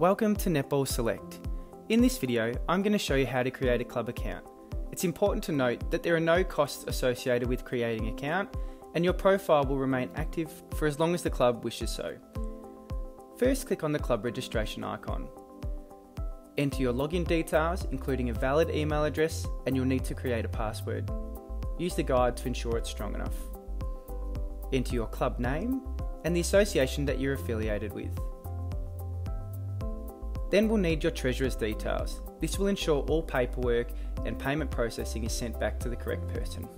Welcome to Netball Select. In this video, I'm going to show you how to create a club account. It's important to note that there are no costs associated with creating an account and your profile will remain active for as long as the club wishes so. First click on the club registration icon. Enter your login details including a valid email address and you'll need to create a password. Use the guide to ensure it's strong enough. Enter your club name and the association that you're affiliated with. Then we'll need your treasurer's details. This will ensure all paperwork and payment processing is sent back to the correct person.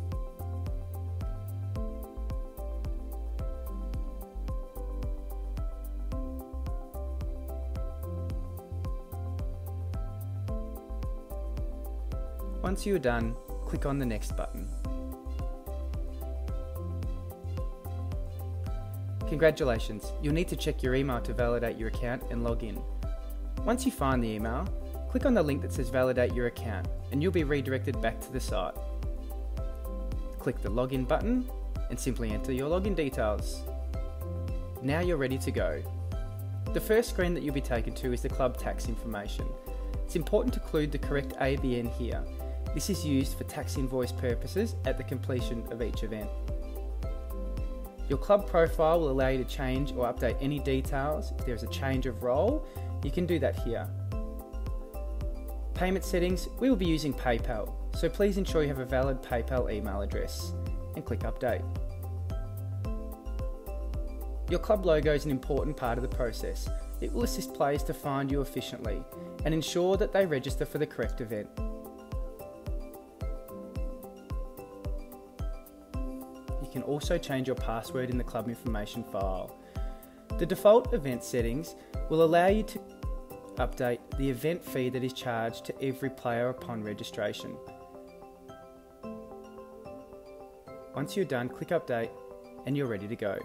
Once you are done, click on the next button. Congratulations, you'll need to check your email to validate your account and log in. Once you find the email, click on the link that says validate your account and you'll be redirected back to the site. Click the login button and simply enter your login details. Now you're ready to go. The first screen that you'll be taken to is the club tax information. It's important to include the correct ABN here. This is used for tax invoice purposes at the completion of each event. Your club profile will allow you to change or update any details. If there is a change of role, you can do that here. Payment settings, we will be using PayPal, so please ensure you have a valid PayPal email address and click Update. Your club logo is an important part of the process. It will assist players to find you efficiently and ensure that they register for the correct event. Can also change your password in the club information file. The default event settings will allow you to update the event fee that is charged to every player upon registration. Once you're done, click update and you're ready to go.